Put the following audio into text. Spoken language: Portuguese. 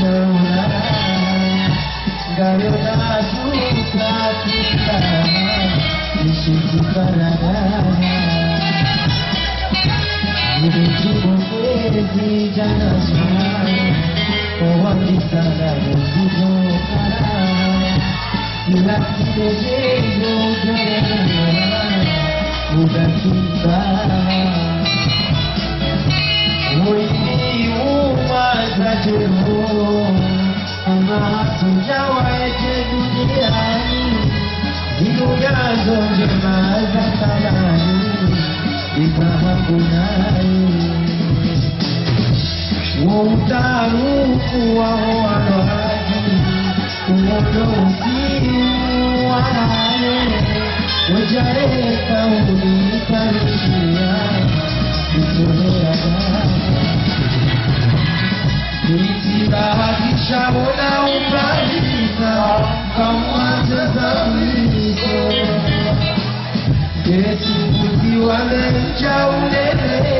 Não dá, a azul pra ficar Vestido para dar Me você e já não sai Com a brisa da decisão parar E lá se de olhar Muda que Zilujazo njema za thamani Ikahakunai Utaruku wao wanohaji Uondo usimu wale Wajareka unikarishia Kutolea damu Nitibahatisha mola upandika Esse fuzil a mão já o levei